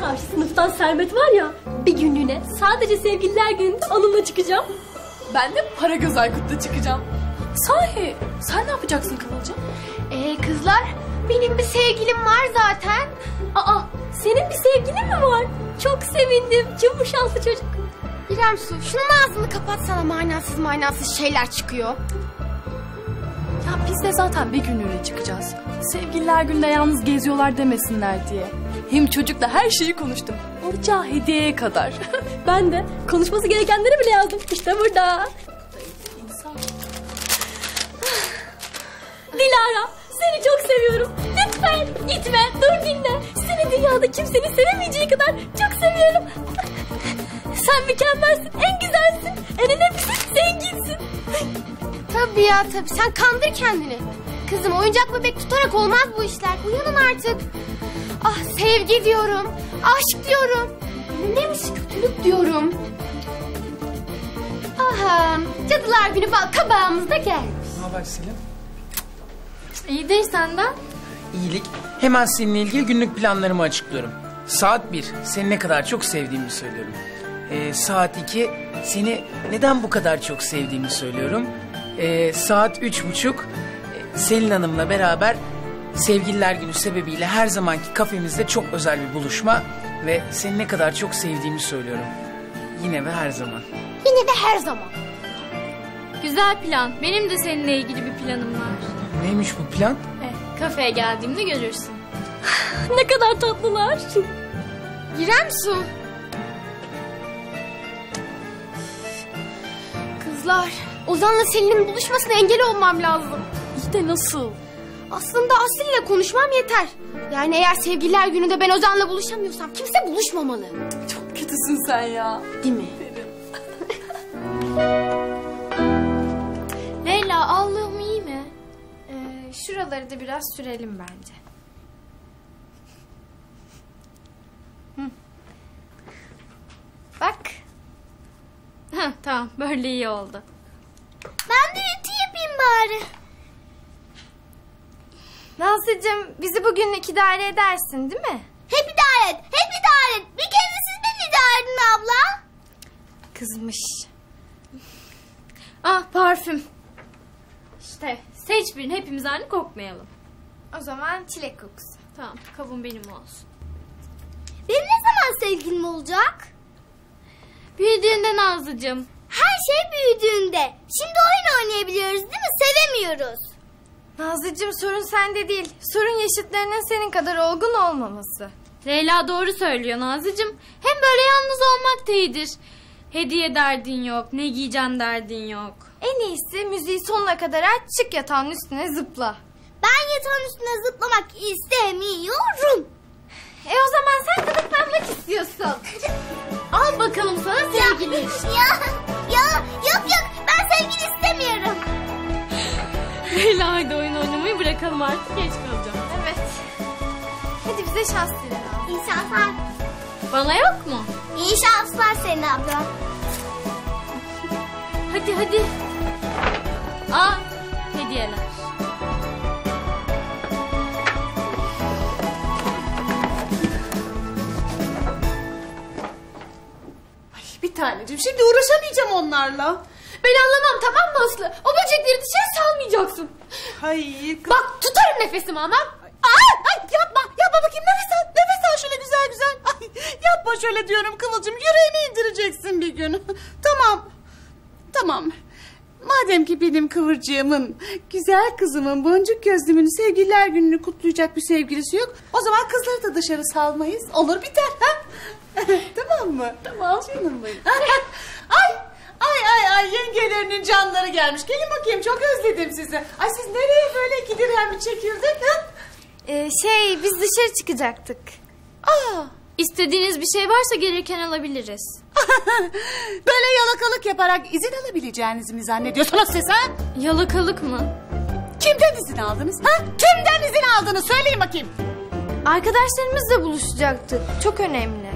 Karşı sınıftan Sermet var ya bir günlüğüne sadece sevgililer gününde onunla çıkacağım. Ben de para göz Aykut'ta çıkacağım. Sahi sen ne yapacaksın Kıvılcım? Ee kızlar benim bir sevgilim var zaten. Aa senin bir sevgilin mi var? Çok sevindim. Bu şanslı çocuk. İrem Su şunun ağzını kapatsana manasız manasız şeyler çıkıyor. Ya biz de zaten bir günlüğüne çıkacağız. Sevgililer günde yalnız geziyorlar demesinler diye. Hem çocukla her şeyi konuştum. Alacağı hediyeye kadar. Ben de konuşması gerekenleri bile yazdım. İşte burada. Dilara seni çok seviyorum. Lütfen gitme dur dinle. Seni dünyada kimsenin sevemeyeceği kadar çok seviyorum. Sen mükemmelsin, en güzelsin, en önemlisi zenginsin. Tabii ya tabii sen kandır kendini. Kızım oyuncak bebek tutarak olmaz bu işler. Uyanın artık. Ah sevgi diyorum. Aşk diyorum. Neymiş kötülük diyorum. Aha cadılar günü bal kabağımızda gelmiş. Ne haber Selim? İyi değil senden. İyilik. Hemen seninle ilgili günlük planlarımı açıklıyorum. Saat 1. Seni ne kadar çok sevdiğimi söylüyorum. Ee, saat 2. Seni neden bu kadar çok sevdiğimi söylüyorum. Ee, saat üç buçuk. e, Selin Hanım'la beraber Sevgililer Günü sebebiyle her zamanki kafemizde çok özel bir buluşma. Ve seni ne kadar çok sevdiğimi söylüyorum. Yine ve her zaman. Yine de her zaman. Güzel plan. Benim de seninle ilgili bir planım var. Neymiş bu plan? Eh, kafeye geldiğimde görürsün. Ne kadar tatlılar. İrem Su. Kızlar Ozan'la Selin'in buluşmasına engel olmam lazım. İyi de nasıl? Aslında Aslı ile konuşmam yeter. Yani eğer sevgililer gününde ben Ozan'la buluşamıyorsam kimse buluşmamalı. Çok kötüsün sen ya. Değil mi? Leyla allığım iyi mi? Ee, şuraları da biraz sürelim bence. Hı. Bak. Heh, tamam böyle iyi oldu. Ben de ütü yapayım bari. Nazlıcığım bizi bugünlük idare edersin değil mi? Hep idare et, hep idare et. Bir kere de siz beni idare edin abla. Kızmış. Ah parfüm. İşte seç birini hepimiz aynı kokmayalım. O zaman çilek kokusu. Tamam kabın benim olsun. Benim ne zaman sevgilim olacak? Büyüdüğünde Nazlıcığım. Her şey büyüdüğünde. Şimdi oyun oynayabiliyoruz değil mi? Sevemiyoruz. Nazlıcığım sorun sende değil. Sorun yaşıtlarının senin kadar olgun olmaması. Leyla doğru söylüyor Nazlıcığım. Hem böyle yalnız olmak da iyidir. Hediye derdin yok, ne giyeceğim derdin yok. En iyisi müziği sonuna kadar aç, çık yatağın üstüne zıpla. Ben yatağın üstüne zıplamak istemiyorum. E o zaman sen gıdıklanmak istiyorsun. Al bakalım sana sevgili. Ya, ya bırakalım artık geç kalacağım. Evet. Hadi bize şans dile. İyi şanslar. Bana yok mu? İyi şanslar senin abla. Hadi hadi. Aa hediyeler. Bir tanecim şimdi uğraşamayacağım onlarla. Ben anlamam tamam mı Aslı? O böcekleri dışarı salmayacaksın. Hayır. kız- Bak tutarım nefesimi ama. Ay, ay yapma yapma bakayım nefes al nefes al şöyle güzel güzel. Ay, yapma şöyle diyorum Kıvılcım yüreğime indireceksin bir gün. tamam tamam. Madem ki benim kıvırcığımın, güzel kızımın, boncuk gözlümün sevgililer gününü kutlayacak bir sevgilisi yok. O zaman kızları da dışarı salmayız. Olur biter. Ha? tamam mı? Tamam. Canım benim. ay, ay, ay, ay yengelerinin canları gelmiş. Gelin bakayım çok özledim sizi. Ay siz nereye böyle iki dirhem bir çekirdek? Ha? Ee, şey biz dışarı çıkacaktık. Aa, İstediğiniz bir şey varsa gereken alabiliriz. böyle yalakalık yaparak izin alabileceğinizi mi zannediyorsunuz siz ha? Yalakalık mı? Kimden izin aldınız? Ha? Kimden izin aldınız? Söyleyin bakayım. Arkadaşlarımızla buluşacaktık. Çok önemli.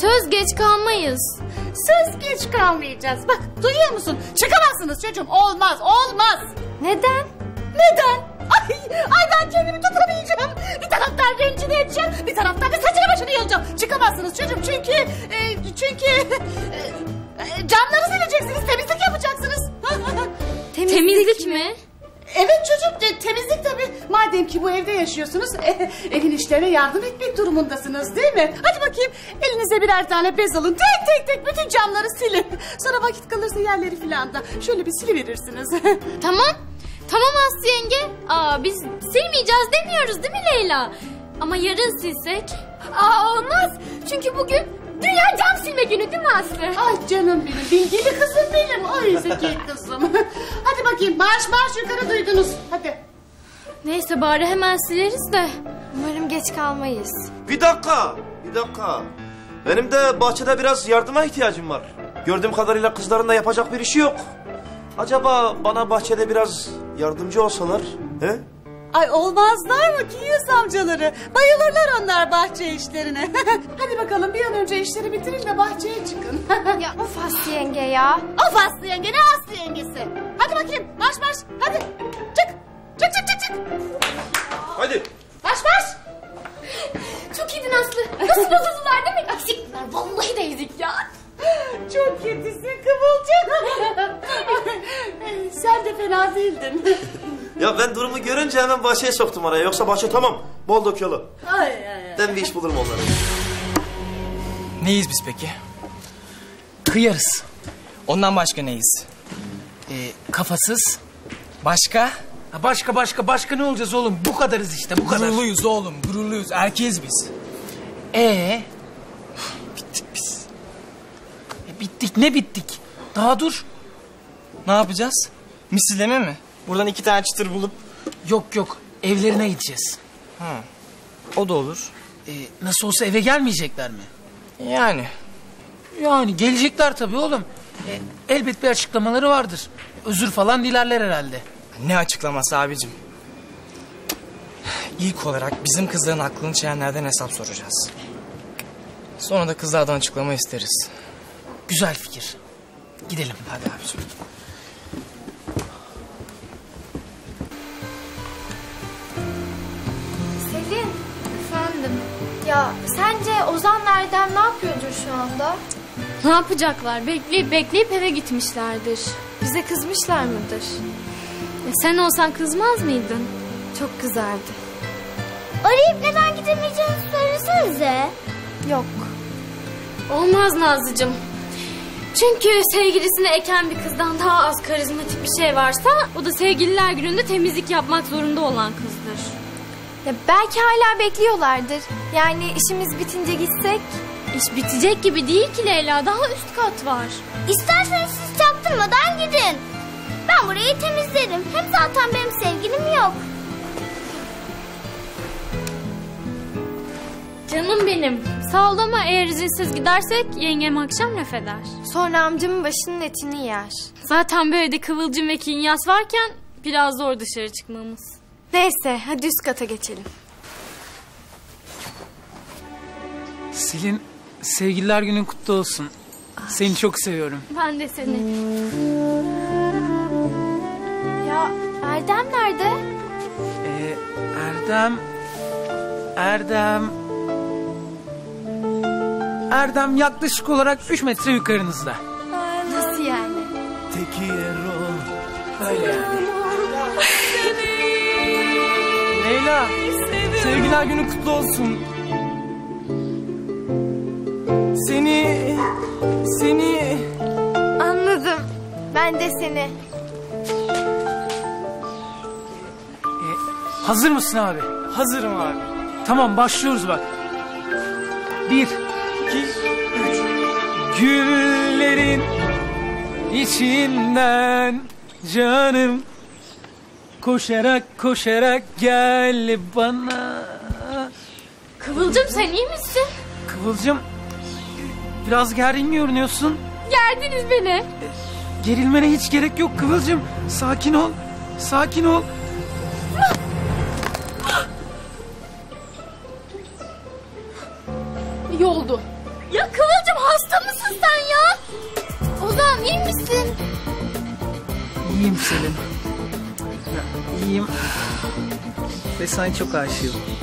Söz geç kalmayız. Söz geç kalmayacağız. Bak duyuyor musun? Çıkamazsınız çocuğum. Olmaz, olmaz. Neden? Neden? Ay, ay ben kendimi tutamayacağım. Bir taraftan rencide edeceğim. Bir taraftan da saçını başını yolacağım. Çıkamazsınız. çünkü e, çünkü e, e, camları sileceksiniz, temizlik yapacaksınız. Temizlik mi? Evet çocuğum e, temizlik tabii. Madem ki bu evde yaşıyorsunuz evin işlerine yardım etmek durumundasınız değil mi? Hadi bakayım elinize birer tane bez alın. Tek tek tek bütün camları silin. Sonra vakit kalırsa yerleri filan da şöyle bir siliverirsiniz. Tamam. Tamam Aslı yenge. Aa biz silmeyeceğiz demiyoruz değil mi Leyla? Ama yarın silsek. Aa olmaz. Çünkü bugün dünya cam silme günü değil mi Aslı? Ay canım benim, bilgili kızım benim. Ay zeki kızım. Hadi bakayım marş marş yukarı duydunuz. Hadi. Neyse bari hemen sileriz de. Umarım geç kalmayız. Bir dakika, bir dakika. Benim de bahçede biraz yardıma ihtiyacım var. Gördüğüm kadarıyla kızların da yapacak bir işi yok. Acaba bana bahçede biraz yardımcı olsalar, he? Ay olmazlar mı ki yüz amcaları? Bayılırlar onlar bahçe işlerine. Hadi bakalım bir an önce işleri bitirin de bahçeye çıkın. Ya of Aslı yenge ya. of Aslı yenge ne Aslı yengesi? Görünce hemen bahçeye soktum araya. Yoksa bahçe tamam, bol ay ay ay. Ben bir iş bulurum onlara. Neyiz biz peki? Kıyarız. Ondan başka neyiz? Ee, kafasız. Başka? Ha, başka başka başka ne olacağız oğlum? Bu kadarız işte bu kadar. Gururluyuz oğlum, gururluyuz. Erkeğiz biz. Ee, Bittik biz. e, bittik ne bittik? Daha dur. Ne yapacağız? Misilleme mi? Buradan iki tane çıtır bulup... Yok yok evlerine gideceğiz. Ha. O da olur. Ee, nasıl olsa eve gelmeyecekler mi? Yani. Yani gelecekler tabii oğlum. E, elbet bir açıklamaları vardır. Özür falan dilerler herhalde. Ne açıklaması abicim? İlk olarak bizim kızların aklını çelenlerden hesap soracağız. Sonra da kızlardan açıklama isteriz. Güzel fikir. Gidelim. Hadi abicim. Efendim. Ya sence Ozan Erdem ne yapıyordur şu anda? Ne yapacaklar? Bekleyip bekleyip eve gitmişlerdir. Bize kızmışlar mıdır? Ya sen olsan kızmaz mıydın? Çok kızardı. Arayıp neden gidemeyeceğini söylesenize. Yok. Olmaz Nazlıcığım. Çünkü sevgilisine eken bir kızdan daha az karizmatik bir şey varsa o da sevgililer gününde temizlik yapmak zorunda olan kızdır. Ya belki hala bekliyorlardır. Yani işimiz bitince gitsek. İş bitecek gibi değil ki Leyla daha üst kat var. İsterseniz siz çaktırmadan gidin. Ben burayı temizlerim. Hem zaten benim sevgilim yok. Canım benim. Sağ ol ama eğer izinsiz gidersek yengem akşam laf eder. Sonra amcamın başının etini yer. Zaten böyle de kıvılcım ve kinyas varken biraz zor dışarı çıkmamız. Neyse hadi üst kata geçelim. Selin sevgililer günün kutlu olsun. Seni çok seviyorum. Ben de seni. Ya Erdem nerede? Ee, Erdem... Erdem... Erdem yaklaşık olarak 3 metre yukarınızda. Nasıl yani? Öyle yani. Leyla. Sevgiler günü kutlu olsun. Seni... Seni... Anladım. Ben de seni. Hazır mısın abi? Hazırım abi. Tamam başlıyoruz bak. Bir, İki, üç. Güllerin içinden canım koşarak koşarak gel bana. Kıvılcım sen iyi misin? Kıvılcım biraz gergin görünüyorsun. Gerdiniz beni. Gerilmene hiç gerek yok Kıvılcım. Sakin ol. Sakin ol. İyi oldu. Ya Kıvılcım hasta mısın sen ya? Ozan iyi misin? İyiyim Selin. İyiyim. Ve sana çok aşığım.